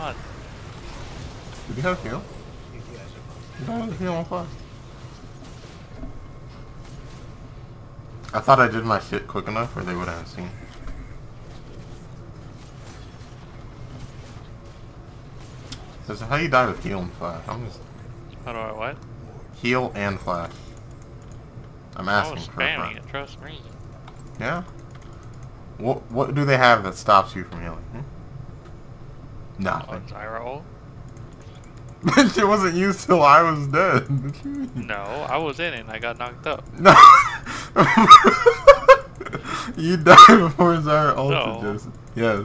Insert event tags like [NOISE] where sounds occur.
on. Did he have heal? You don't have heal on flash. I thought I did my shit quick enough or they would have seen. Is how you die with heal and flash. I'm just How do I what? heal and flash. I'm I asking was for a spamming it, trust me. Yeah. What what do they have that stops you from healing? Hmm? Nothing. it's Ira ult? it wasn't used till I was dead. What you mean? No, I was in it and I got knocked up. [LAUGHS] No. [LAUGHS] you died before Zyra ulted, No. Joseph. Yes.